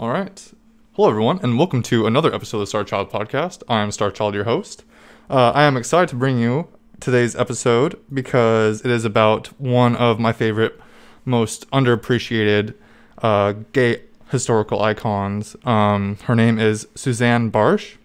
All right. Hello, everyone, and welcome to another episode of the Starchild podcast. I am Starchild, your host. Uh, I am excited to bring you today's episode because it is about one of my favorite, most underappreciated uh, gay historical icons. Um, her name is Susanne Bartsch,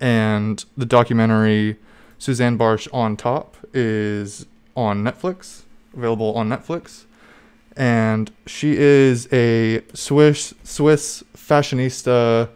and the documentary Susanne Bartsch on Top is on Netflix, available on Netflix and she is a Swiss Swiss fashionista,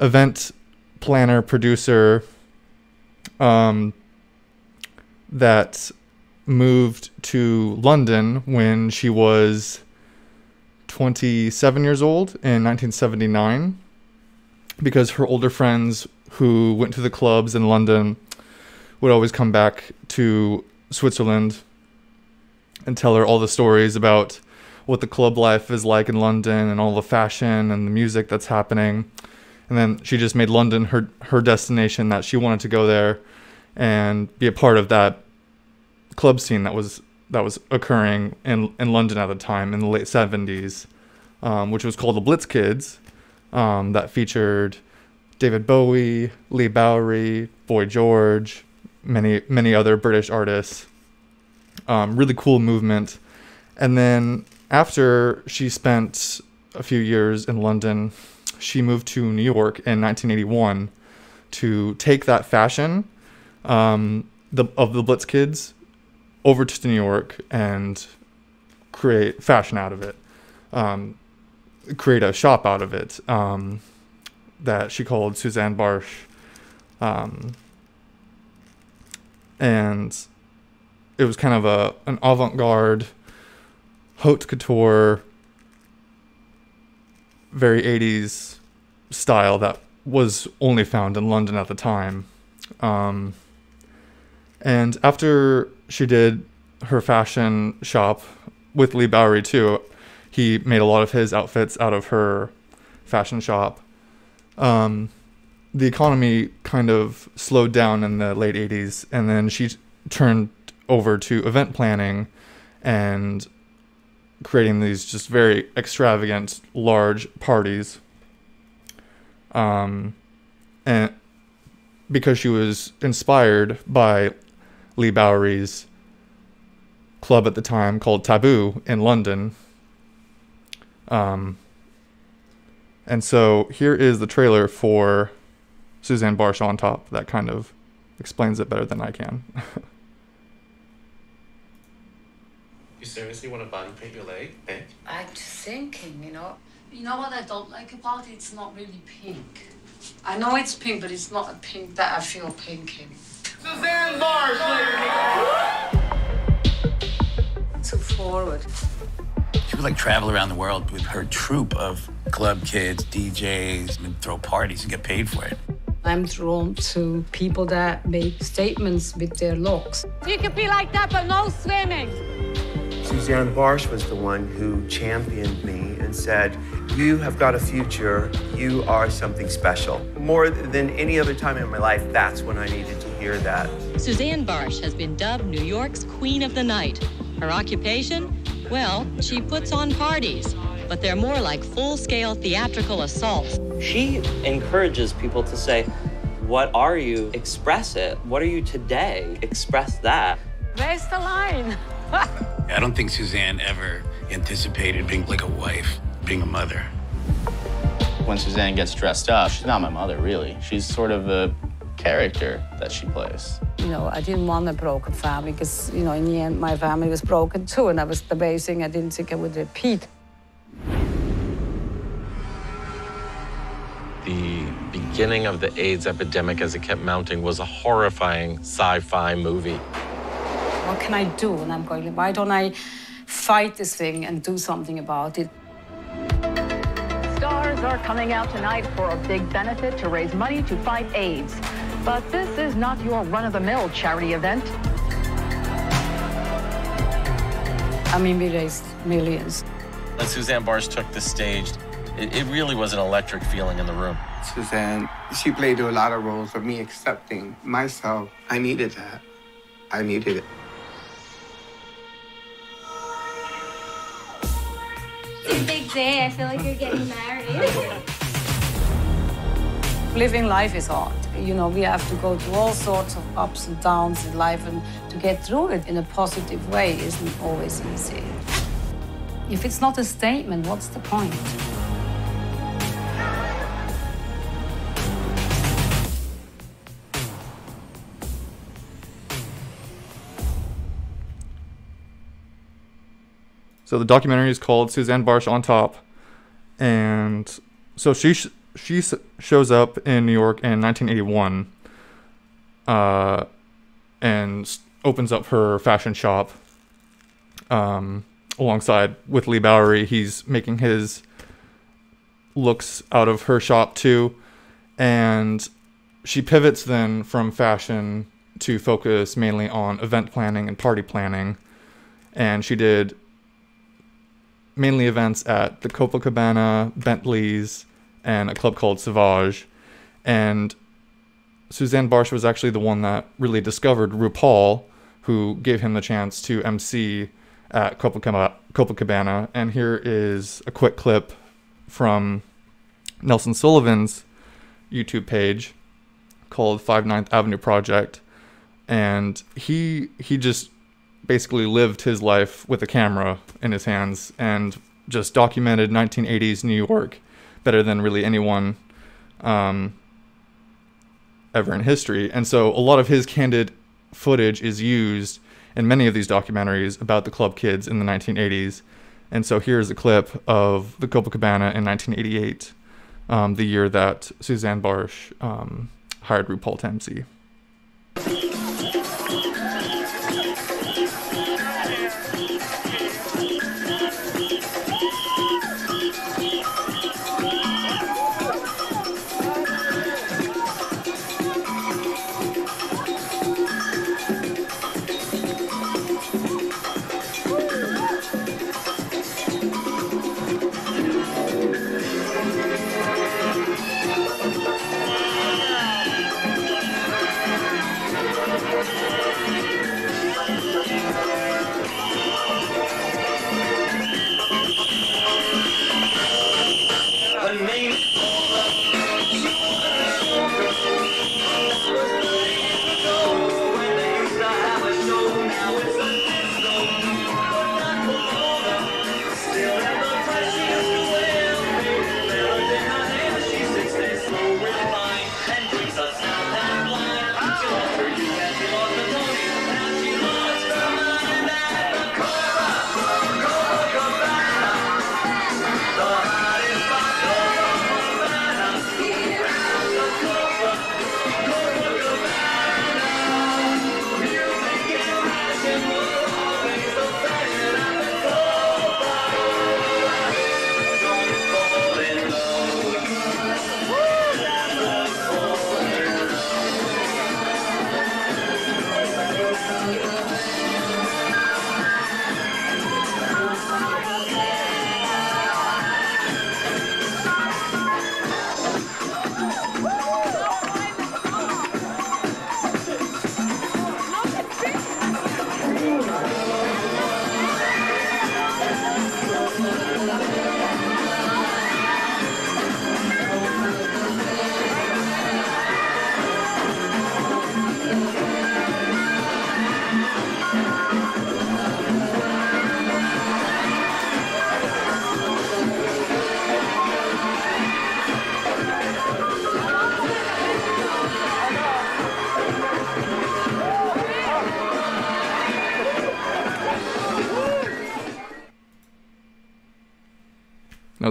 event planner, producer, um, that moved to London when she was 27 years old in 1979 because her older friends who went to the clubs in London would always come back to Switzerland and tell her all the stories about what the club life is like in London and all the fashion and the music that's happening. And then she just made London her her destination that she wanted to go there and be a part of that club scene that was that was occurring in in London at the time in the late 70s, um, which was called the Blitz Kids, um, that featured David Bowie, Leigh Bowery, Boy George, many many other British artists. Um, really cool movement. And then after she spent a few years in London, she moved to New York in 1981 to take that fashion um, the, of the Blitz Kids over to New York and create fashion out of it, um, create a shop out of it um, that she called Susanne Bartsch. Um, and it was kind of a an avant-garde haute couture very 80s style that was only found in London at the time. Um, and after she did her fashion shop with Leigh Bowery too, he made a lot of his outfits out of her fashion shop. Um, the economy kind of slowed down in the late 80s, and then she turned over to event planning and creating these just very extravagant, large parties. Um, and because she was inspired by Leigh Bowery's club at the time called Taboo in London. Um, and so here is the trailer for Susanne Bartsch on top. That kind of explains it better than I can. You seriously want to body paint your leg, eh? I'm just thinking, you know. You know what I don't like about it? It's not really pink. I know it's pink, but it's not a pink that I feel pink in. Susanne Bartsch, Too forward. She would like travel around the world with her troupe of club kids, DJs, and throw parties and get paid for it. I'm drawn to people that make statements with their looks. You could be like that, but no swimming. Susanne Bartsch was the one who championed me and said, You have got a future. You are something special. More than any other time in my life, that's when I needed to hear that. Susanne Bartsch has been dubbed New York's Queen of the Night. Her occupation? Well, she puts on parties, but they're more like full scale theatrical assaults. She encourages people to say, What are you? Express it. What are you today? Express that. Where's the line? I don't think Susanne ever anticipated being like a wife, being a mother. When Susanne gets dressed up, she's not my mother, really. She's sort of a character that she plays. You know, I didn't want a broken family because, you know, in the end, my family was broken too, and I was the debating. I didn't think I would repeat. The beginning of the AIDS epidemic as it kept mounting was a horrifying sci fi movie. What can I do? And I'm going, why don't I fight this thing and do something about it? Stars are coming out tonight for a big benefit to raise money to fight AIDS. But this is not your run of the mill charity event. I mean, we raised millions. When Susanne Bartsch took the stage, it, it really was an electric feeling in the room. Susanne, she played a lot of roles of me accepting myself. I needed that. I needed it. I feel like you're getting married. Living life is hard. You know, we have to go through all sorts of ups and downs in life, and to get through it in a positive way isn't always easy. If it's not a statement, what's the point? So the documentary is called Susanne Bartsch on Top, and so she sh- she shows up in New York in 1981, uh, and opens up her fashion shop. Um, alongside with Leigh Bowery, he's making his looks out of her shop too, and she pivots then from fashion to focus mainly on event planning and party planning, and she did mainly events at the Copacabana, Bentley's, and a club called Sauvage. And Susanne Bartsch was actually the one that really discovered RuPaul, who gave him the chance to MC at Copacabana. Copacabana. And here is a quick clip from Nelson Sullivan's YouTube page called Five Ninth Avenue Project. And he he just basically lived his life with a camera in his hands and just documented 1980s New York better than really anyone um, ever in history. And so a lot of his candid footage is used in many of these documentaries about the club kids in the 1980s. And so here's a clip of the Copacabana in 1988, um, the year that Susanne Bartsch um, hired RuPaul to MC.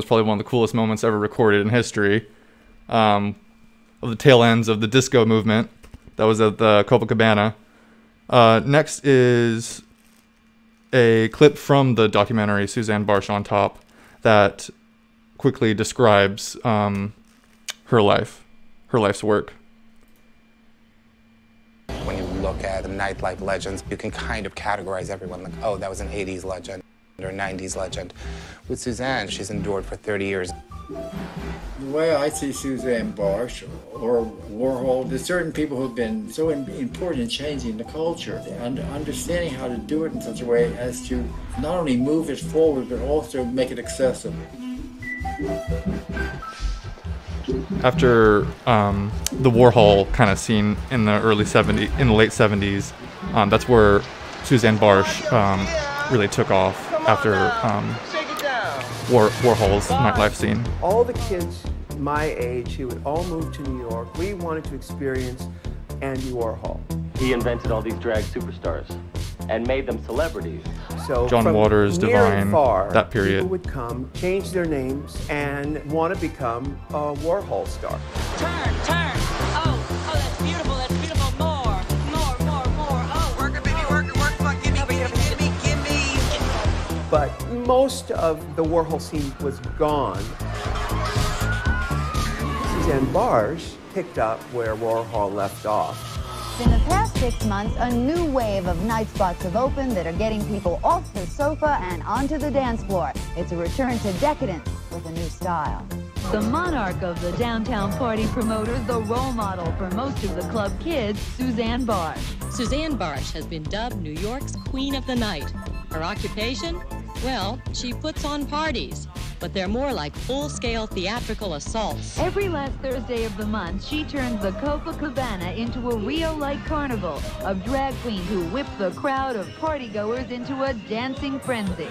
Probably one of the coolest moments ever recorded in history. Um, of the tail ends of the disco movement that was at the Copacabana. Uh, next is a clip from the documentary Susanne Bartsch on Top that quickly describes um, her life, her life's work. When you look at nightlife legends, you can kind of categorize everyone like, oh, that was an 80s legend or 90s legend. With Susanne, she's endured for 30 years. The way I see Susanne Bartsch or Warhol, there's certain people who've been so important in changing the culture and understanding how to do it in such a way as to not only move it forward but also make it accessible. after um, the Warhol kind of scene in the early 70s, in the late 70s, um, that's where Susanne Bartsch um, really took off after um, War- Warhol's nightlife scene. All the kids my age who would all move to New York, we wanted to experience Andy Warhol. He invented all these drag superstars and made them celebrities. So John from Waters, near Divine, and far, that period. People would come, change their names, and want to become a Warhol star. Turn, turn. But most of the Warhol scene was gone. Susanne Bartsch picked up where Warhol left off. In the past six months, a new wave of night spots have opened that are getting people off the sofa and onto the dance floor. It's a return to decadence with a new style. The monarch of the downtown party promoters, the role model for most of the club kids, Susanne Bartsch. Susanne Bartsch has been dubbed New York's Queen of the Night. Her occupation? Well, she puts on parties, but they're more like full-scale theatrical assaults. Every last Thursday of the month, she turns the Copacabana into a Rio-like carnival of drag queens who whip the crowd of partygoers into a dancing frenzy.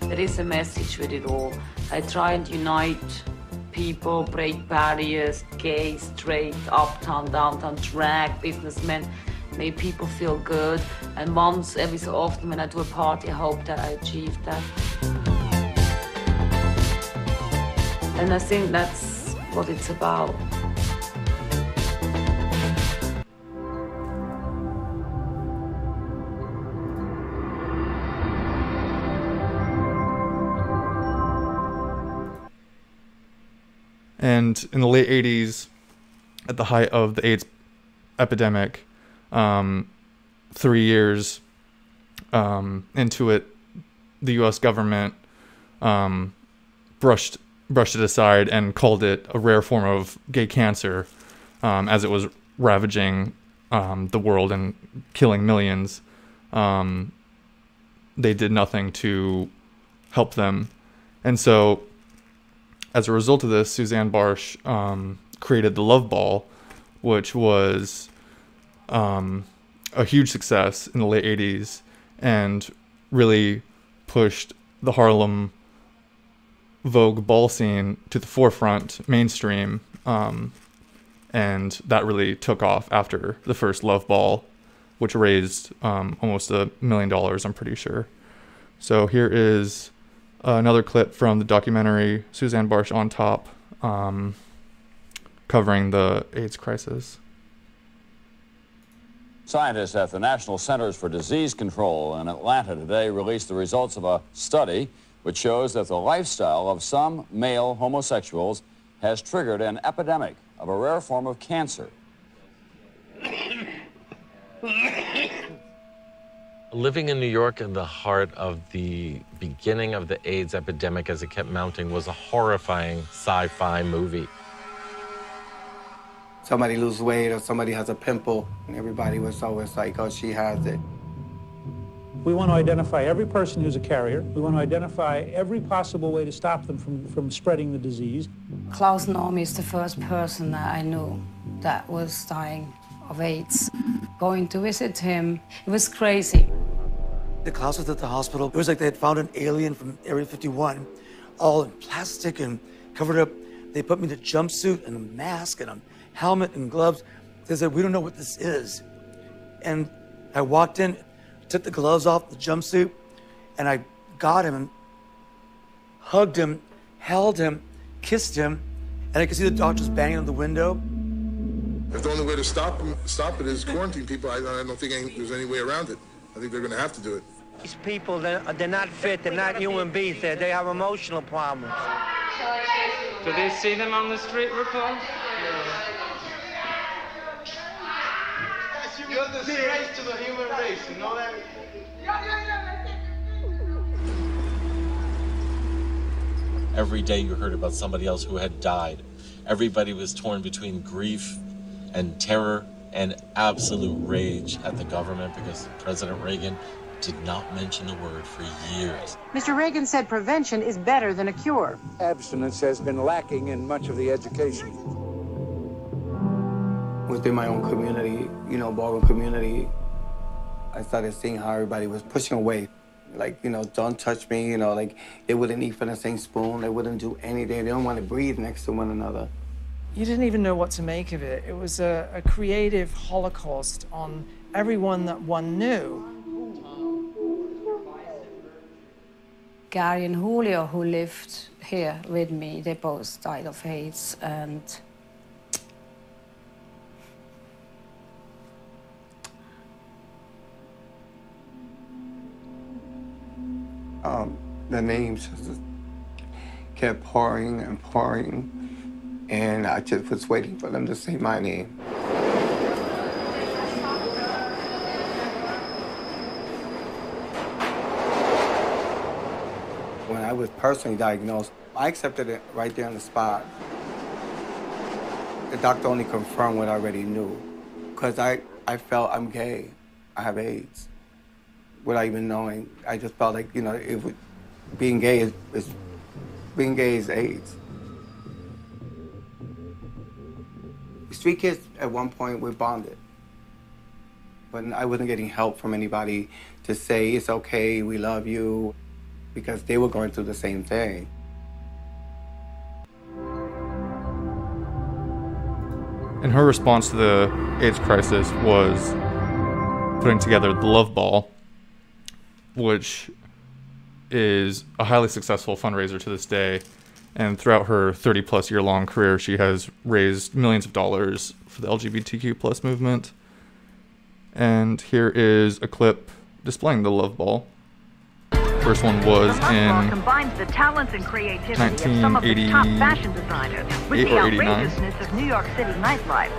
There is a message with it all. I try and unite people, break barriers, gay, straight, uptown, downtown, drag, businessmen, make people feel good. And once every so often when I do a party, I hope that I achieve that. And I think that's what it's about. And in the late 80s, at the height of the AIDS epidemic, um, three years um, into it, the U.S. government um, brushed brushed it aside and called it a rare form of gay cancer, um, as it was ravaging um, the world and killing millions. Um, they did nothing to help them, and so as a result of this, Susanne Bartsch um, created the Love Ball, which was um, a huge success in the late 80s and really pushed the Harlem Vogue ball scene to the forefront, mainstream. Um, and that really took off after the first Love Ball, which raised um, almost a million dollars, I'm pretty sure. So here is another clip from the documentary Susanne Bartsch on Top, um, covering the AIDS crisis. Scientists at the National Centers for Disease Control in Atlanta today released the results of a study which shows that the lifestyle of some male homosexuals has triggered an epidemic of a rare form of cancer. Living in New York in the heart of the beginning of the AIDS epidemic as it kept mounting was a horrifying sci fi movie. Somebody lose weight or somebody has a pimple, and everybody was always like, oh, she has it. We want to identify every person who's a carrier. We want to identify every possible way to stop them from, from spreading the disease. Klaus Nomi is the first person that I knew that was dying of AIDS. Going to visit him, it was crazy. The Klaus was at the hospital. It was like they had found an alien from Area 51, all in plastic and covered up. They put me in a jumpsuit and a mask and a helmet and gloves. They said, we don't know what this is. And I walked in, took the gloves off, the jumpsuit, and I got him and hugged him, held him, kissed him, and I could see the doctors banging on the window. If the only way to stop them, stop it is quarantine people, I, I don't think any, there's any way around it. I think they're going to have to do it. These people, they're, they're not fit, they're not human beings, they're, they have emotional problems. Do they see them on the street, RuPaul? You're the disgrace to the human race, you know that? Every day you heard about somebody else who had died. Everybody was torn between grief and terror and absolute rage at the government because President Reagan did not mention a word for years. Mr. Reagan said prevention is better than a cure. Abstinence has been lacking in much of the education. Within my own community, you know, ballroom community, I started seeing how everybody was pushing away. Like, you know, don't touch me, you know, like they wouldn't eat from the same spoon, they wouldn't do anything, they don't want to breathe next to one another. You didn't even know what to make of it. It was a, a creative holocaust on everyone that one knew. Gary and Julio, who lived here with me, they both died of AIDS, and Um, the names just kept pouring and pouring, and I just was waiting for them to say my name. When I was personally diagnosed, I accepted it right there on the spot. The doctor only confirmed what I already knew, because I, I felt I'm gay. I have AIDS. Without even knowing, I just felt like, you know, it would, being gay is, is being gay is AIDS. Street kids at one point were bonded, but I wasn't getting help from anybody to say it's okay, we love you, because they were going through the same thing. And her response to the AIDS crisis was putting together the Love Ball, which is a highly successful fundraiser to this day. And throughout her 30 plus year long career, she has raised millions of dollars for the LGBTQ plus movement. And here is a clip displaying the Love Ball. First one was The in combines the talents and creativity of some of the top 1988 fashion designers with the or 89. outrageousness of New York City nightlife.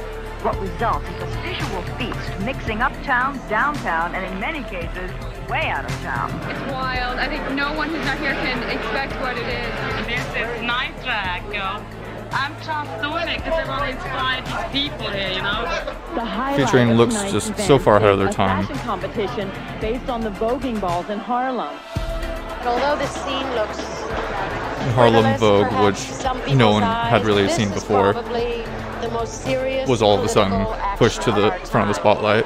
What results is a visual feast mixing uptown, downtown, and in many cases, way out of town. It's wild. I think no one who's not here can expect what it is. This is nice drag, girl. I'm just doing it because I want to inspire these people here, you know? The Featuring looks just so far ahead of is their a time. fashion competition based on the voguing balls in Harlem. Although the scene looks Harlem Vogue, which no one had really seen before, probably the most serious was all of a sudden pushed to the front of the spotlight.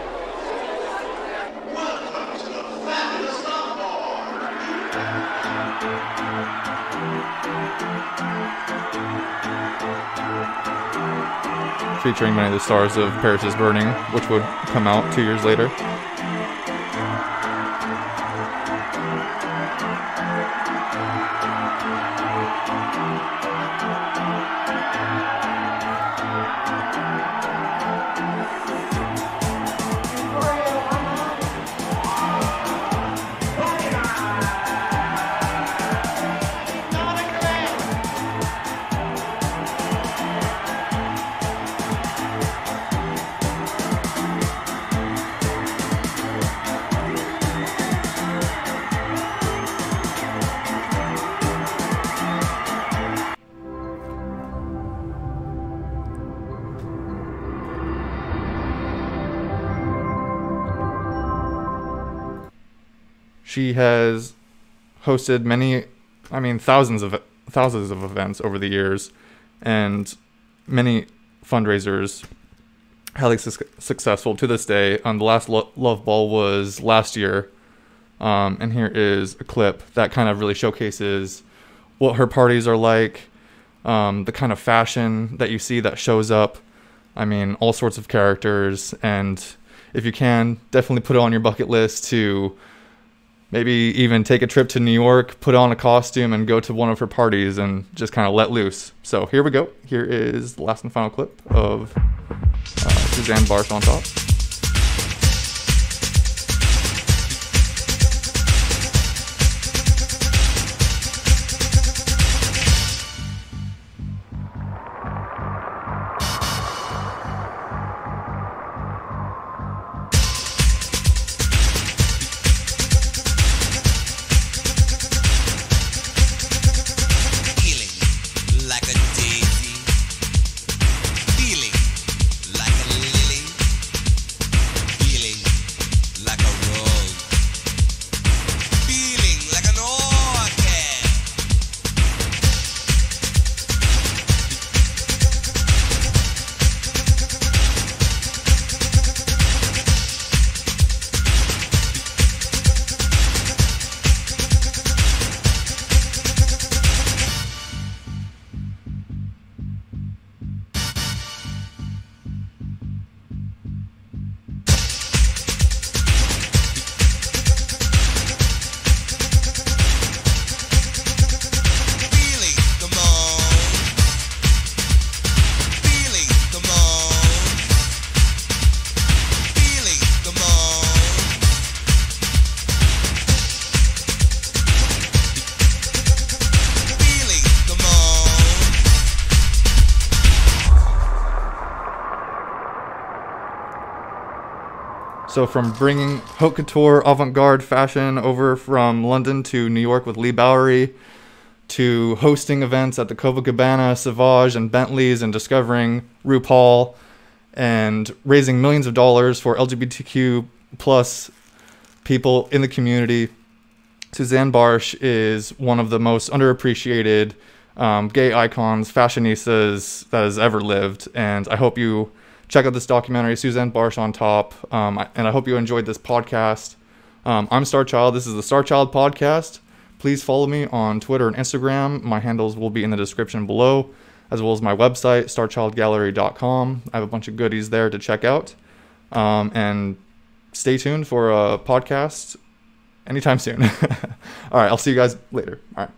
Featuring many of the stars of Paris is Burning, which would come out two years later. She has hosted many, I mean, thousands of thousands of events over the years, and many fundraisers highly suc successful to this day. Um, the last Lo- Love Ball was last year, um, and here is a clip that kind of really showcases what her parties are like, um, the kind of fashion that you see that shows up. I mean, all sorts of characters, and if you can, definitely put it on your bucket list to maybe even take a trip to New York, put on a costume, and go to one of her parties and just kind of let loose. So here we go. Here is the last and final clip of uh, Susanne Bartsch on top. So from bringing haute couture avant-garde fashion over from London to New York with Leigh Bowery, to hosting events at the Copacabana, Sauvage, and Bentley's, and discovering RuPaul, and raising millions of dollars for LGBTQ plus people in the community. Susanne Bartsch is one of the most underappreciated um, gay icons, fashionistas that has ever lived, and I hope you check out this documentary, Susanne Bartsch on top. Um, and I hope you enjoyed this podcast. Um, I'm Starchild. This is the Starchild podcast. Please follow me on Twitter and Instagram. My handles will be in the description below, as well as my website, starchildgallery.com. I have a bunch of goodies there to check out. Um, and stay tuned for a podcast anytime soon. All right, I'll see you guys later. All right.